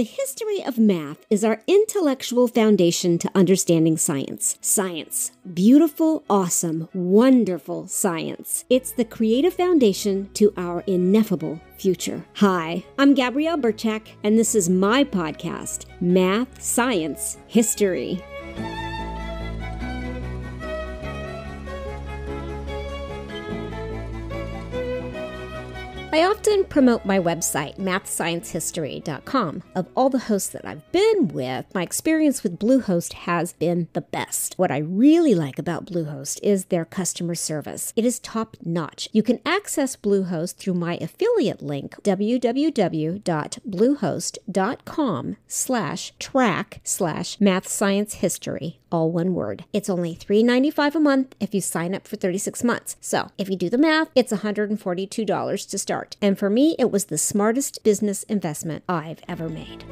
The history of math is our intellectual foundation to understanding science. Science. Beautiful, awesome, wonderful science. It's the creative foundation to our ineffable future. Hi, I'm Gabrielle Birchak, and this is my podcast, Math, Science, History. I often promote my website, mathsciencehistory.com. Of all the hosts that I've been with, my experience with Bluehost has been the best. What I really like about Bluehost is their customer service. It is top notch. You can access Bluehost through my affiliate link, www.bluehost.com slash track slash mathsciencehistory all one word. It's only $3.95 a month if you sign up for 36 months. So if you do the math, it's $142 to start. And for me, it was the smartest business investment I've ever made.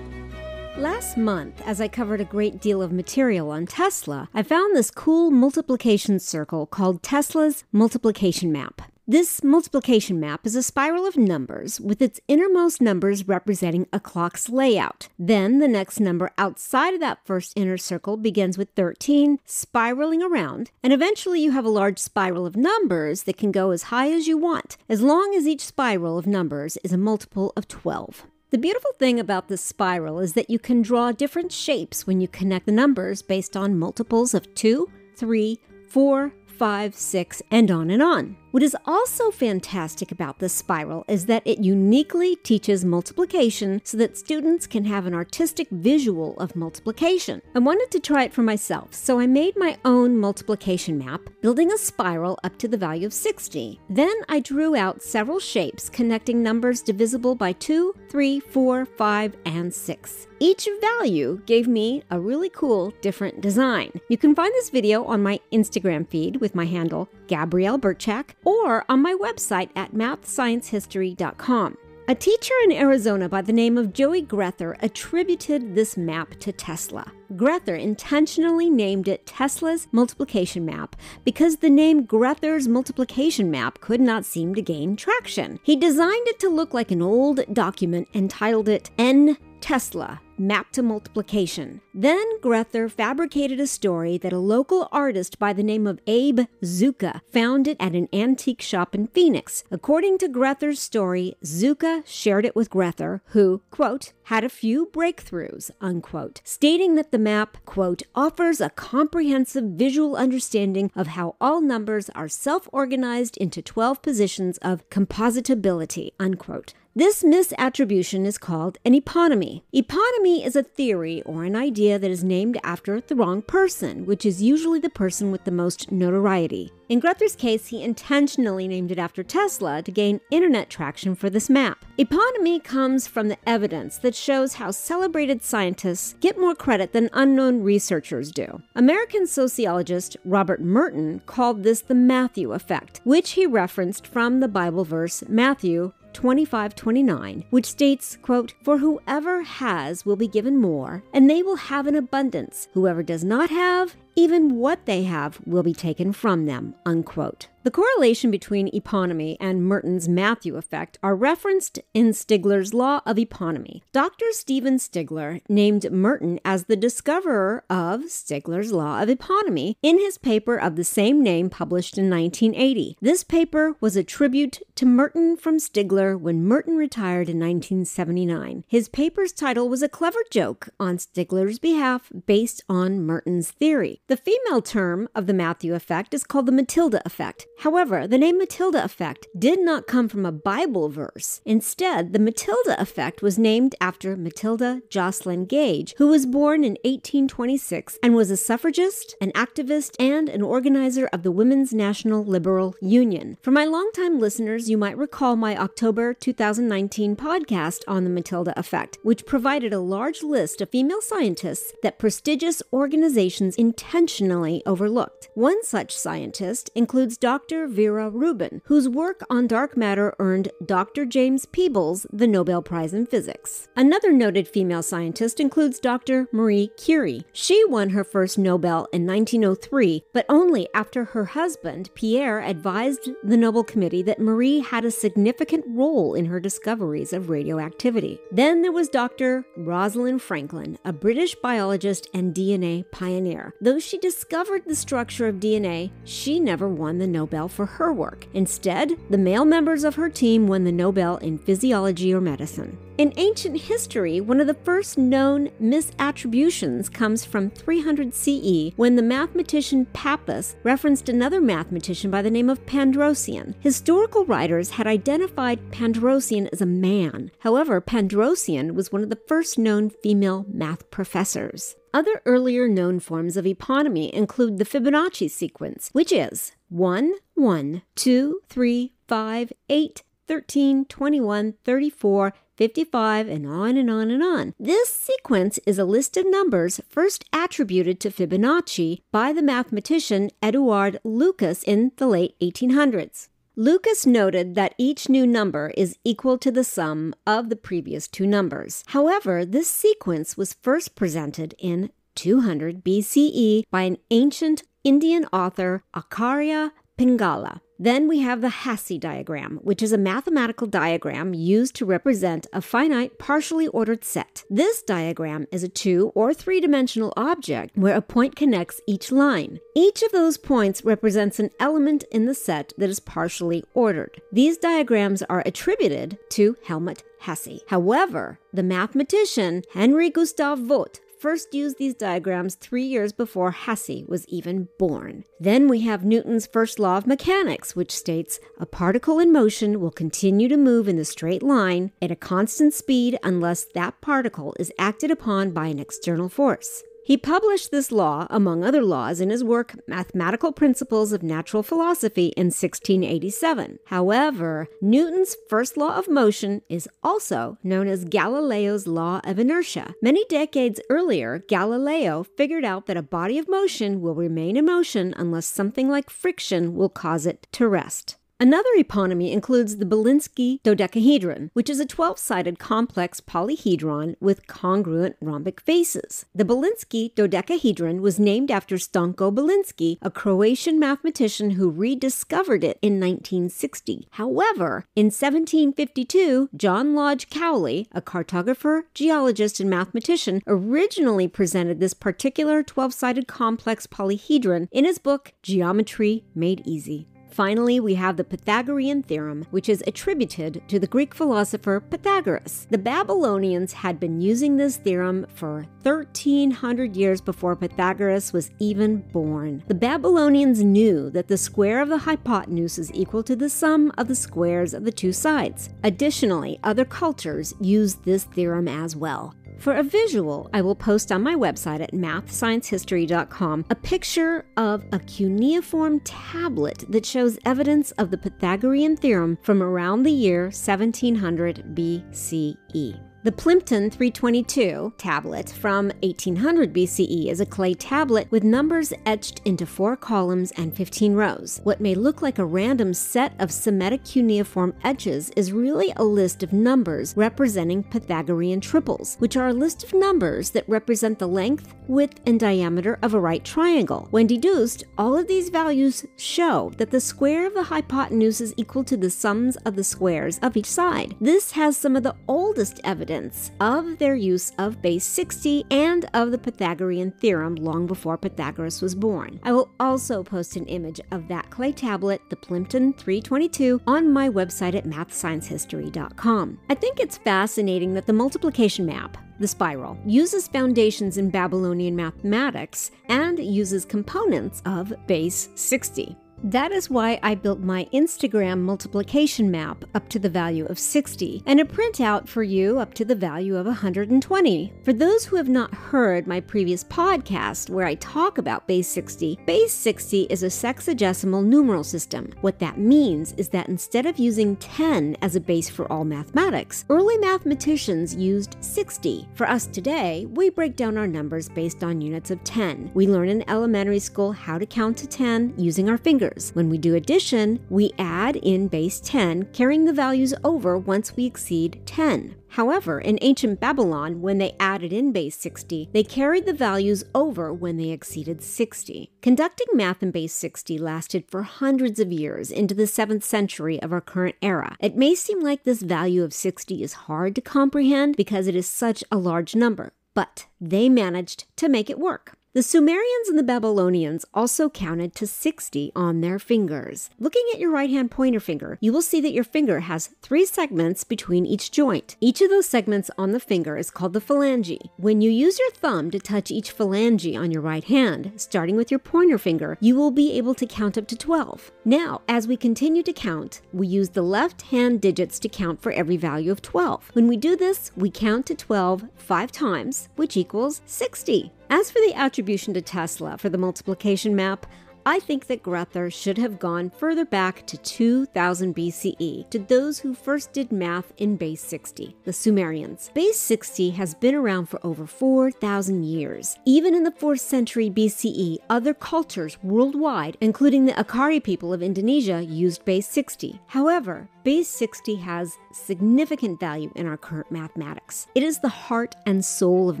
Last month, as I covered a great deal of material on Tesla, I found this cool multiplication circle called Tesla's multiplication map. This multiplication map is a spiral of numbers with its innermost numbers representing a clock's layout. Then the next number outside of that first inner circle begins with 13, spiraling around, and eventually you have a large spiral of numbers that can go as high as you want, as long as each spiral of numbers is a multiple of 12. The beautiful thing about this spiral is that you can draw different shapes when you connect the numbers based on multiples of 2, 3, 4, 5, 6, and on and on. What is also fantastic about this spiral is that it uniquely teaches multiplication so that students can have an artistic visual of multiplication. I wanted to try it for myself, so I made my own multiplication map, building a spiral up to the value of 60. Then I drew out several shapes connecting numbers divisible by 2, 3, 4, 5, and 6. Each value gave me a really cool different design. You can find this video on my Instagram feed with my handle Gabrielle Birchak or on my website at mathsciencehistory.com. A teacher in Arizona by the name of Joey Grether attributed this map to Tesla. Grether intentionally named it Tesla's multiplication map because the name Grether's multiplication map could not seem to gain traction. He designed it to look like an old document and titled it N Tesla map to multiplication. Then Grether fabricated a story that a local artist by the name of Abe Zuka found it at an antique shop in Phoenix. According to Grether's story, Zuka shared it with Grether, who, quote, had a few breakthroughs, unquote, stating that the map, quote, offers a comprehensive visual understanding of how all numbers are self organized into 12 positions of compositability, unquote. This misattribution is called an eponymy. Eponymy is a theory or an idea that is named after the wrong person, which is usually the person with the most notoriety. In Grether's case, he intentionally named it after Tesla to gain internet traction for this map. Eponymy comes from the evidence that shows how celebrated scientists get more credit than unknown researchers do. American sociologist Robert Merton called this the Matthew effect, which he referenced from the Bible verse Matthew 2529, which states, quote, For whoever has will be given more, and they will have an abundance. Whoever does not have, even what they have will be taken from them, unquote. The correlation between eponymy and Merton's Matthew effect are referenced in Stigler's Law of Eponymy. Dr. Stephen Stigler named Merton as the discoverer of Stigler's Law of Eponymy in his paper of the same name published in 1980. This paper was a tribute to Merton from Stigler when Merton retired in 1979. His paper's title was a clever joke on Stigler's behalf based on Merton's theory. The female term of the Matthew effect is called the Matilda effect. However, the name Matilda effect did not come from a Bible verse. Instead, the Matilda effect was named after Matilda Jocelyn Gage, who was born in 1826 and was a suffragist, an activist, and an organizer of the Women's National Liberal Union. For my longtime listeners, you might recall my October 2019 podcast on the Matilda effect, which provided a large list of female scientists that prestigious organizations intentionally intentionally overlooked. One such scientist includes Dr. Vera Rubin, whose work on dark matter earned Dr. James Peebles the Nobel Prize in Physics. Another noted female scientist includes Dr. Marie Curie. She won her first Nobel in 1903, but only after her husband, Pierre, advised the Nobel Committee that Marie had a significant role in her discoveries of radioactivity. Then there was Dr. Rosalind Franklin, a British biologist and DNA pioneer. Though she discovered the structure of DNA, she never won the Nobel for her work. Instead, the male members of her team won the Nobel in physiology or medicine. In ancient history, one of the first known misattributions comes from 300 CE when the mathematician Pappus referenced another mathematician by the name of Pandrosion. Historical writers had identified Pandrosion as a man. However, Pandrosion was one of the first known female math professors. Other earlier known forms of eponymy include the Fibonacci sequence, which is 1, 1, 2, 3, 5, 8, 13, 21, 34, 55, and on and on and on. This sequence is a list of numbers first attributed to Fibonacci by the mathematician Eduard Lucas in the late 1800s. Lucas noted that each new number is equal to the sum of the previous two numbers. However, this sequence was first presented in 200 BCE by an ancient Indian author, Acharya Pingala. Then we have the Hasse diagram, which is a mathematical diagram used to represent a finite partially ordered set. This diagram is a two or three dimensional object where a point connects each line. Each of those points represents an element in the set that is partially ordered. These diagrams are attributed to Helmut Hasse. However, the mathematician Henry Gustav Vogt first used these diagrams three years before Hasse was even born. Then we have Newton's first law of mechanics, which states a particle in motion will continue to move in the straight line at a constant speed unless that particle is acted upon by an external force. He published this law, among other laws, in his work Mathematical Principles of Natural Philosophy in 1687. However, Newton's first law of motion is also known as Galileo's law of inertia. Many decades earlier, Galileo figured out that a body of motion will remain in motion unless something like friction will cause it to rest. Another eponymy includes the Bilinski dodecahedron, which is a 12 sided complex polyhedron with congruent rhombic faces. The Bilinski dodecahedron was named after Stanko Bilinski, a Croatian mathematician who rediscovered it in 1960. However, in 1752, John Lodge Cowley, a cartographer, geologist, and mathematician, originally presented this particular 12 sided complex polyhedron in his book Geometry Made Easy. Finally, we have the Pythagorean theorem, which is attributed to the Greek philosopher Pythagoras. The Babylonians had been using this theorem for 1300 years before Pythagoras was even born. The Babylonians knew that the square of the hypotenuse is equal to the sum of the squares of the two sides. Additionally, other cultures used this theorem as well. For a visual, I will post on my website at mathsciencehistory.com a picture of a cuneiform tablet that shows evidence of the Pythagorean theorem from around the year 1700 BCE. The Plimpton 322 tablet from 1800 BCE is a clay tablet with numbers etched into four columns and 15 rows. What may look like a random set of Semitic cuneiform etches is really a list of numbers representing Pythagorean triples, which are a list of numbers that represent the length, width, and diameter of a right triangle. When deduced, all of these values show that the square of the hypotenuse is equal to the sums of the squares of each side. This has some of the oldest evidence evidence of their use of base 60 and of the Pythagorean theorem long before Pythagoras was born. I will also post an image of that clay tablet, the Plimpton 322, on my website at mathsciencehistory.com. I think it's fascinating that the multiplication map the spiral, uses foundations in Babylonian mathematics and uses components of base 60. That is why I built my Instagram multiplication map up to the value of 60 and a printout for you up to the value of 120. For those who have not heard my previous podcast where I talk about base 60, base 60 is a sexagesimal numeral system. What that means is that instead of using 10 as a base for all mathematics, early mathematicians used 60. For us today, we break down our numbers based on units of 10. We learn in elementary school how to count to 10 using our fingers When we do addition, we add in base 10, carrying the values over once we exceed 10. However, in ancient Babylon, when they added in base 60, they carried the values over when they exceeded 60. Conducting math in base 60 lasted for hundreds of years into the 7th century of our current era. It may seem like this value of 60 is hard to comprehend because it is such a large number, but they managed to make it work. The Sumerians and the Babylonians also counted to 60 on their fingers. Looking at your right hand pointer finger, you will see that your finger has three segments between each joint. Each of those segments on the finger is called the phalange. When you use your thumb to touch each phalange on your right hand, starting with your pointer finger, you will be able to count up to 12. Now, as we continue to count, we use the left hand digits to count for every value of 12. When we do this, we count to 12 five times, which equals 60. As for the attribution to Tesla for the multiplication map, I think that Grether should have gone further back to 2000 BCE to those who first did math in base 60, the Sumerians. Base 60 has been around for over 4,000 years. Even in the 4th century BCE, other cultures worldwide, including the Akari people of Indonesia, used base 60. However, base 60 has significant value in our current mathematics. It is the heart and soul of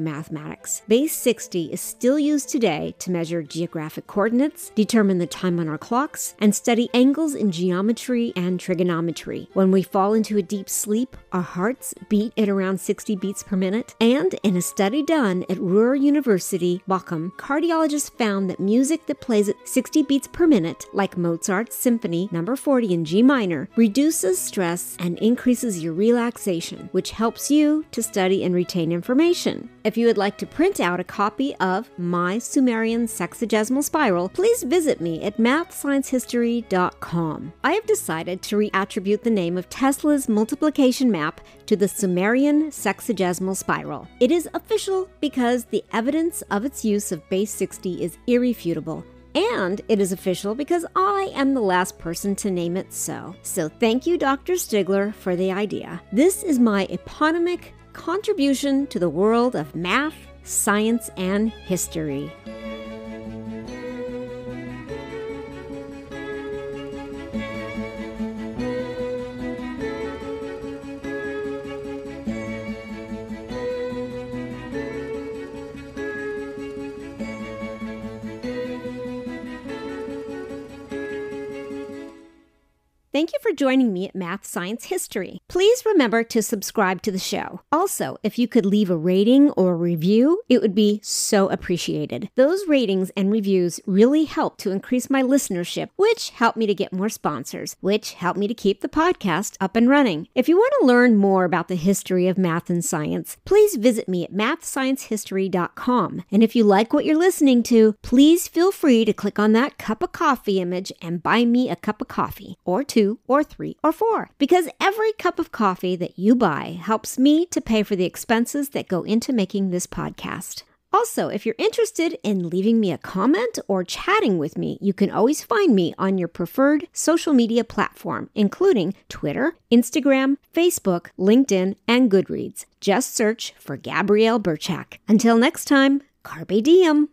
mathematics. Base 60 is still used today to measure geographic coordinates, determine the time on our clocks, and study angles in geometry and trigonometry. When we fall into a deep sleep, our hearts beat at around 60 beats per minute. And in a study done at Ruhr University, Bochum, cardiologists found that music that plays at 60 beats per minute, like Mozart's Symphony Number no. 40 in G minor, reduces stress and increases your relaxation, which helps you to study and retain information. If you would like to print out a copy of My Sumerian Sexagesimal Spiral, please visit visit me at mathsciencehistory.com. I have decided to reattribute the name of Tesla's multiplication map to the Sumerian sexagesimal spiral. It is official because the evidence of its use of base 60 is irrefutable. And it is official because I am the last person to name it so. So thank you, Dr. Stigler, for the idea. This is my eponymic contribution to the world of math, science, and history. For joining me at Math Science History. Please remember to subscribe to the show. Also, if you could leave a rating or review, it would be so appreciated. Those ratings and reviews really help to increase my listenership, which help me to get more sponsors, which help me to keep the podcast up and running. If you want to learn more about the history of math and science, please visit me at mathsciencehistory.com. And if you like what you're listening to, please feel free to click on that cup of coffee image and buy me a cup of coffee or two two or three or four. Because every cup of coffee that you buy helps me to pay for the expenses that go into making this podcast. Also, if you're interested in leaving me a comment or chatting with me, you can always find me on your preferred social media platform, including Twitter, Instagram, Facebook, LinkedIn, and Goodreads. Just search for Gabrielle Birchak. Until next time, Carpe Diem.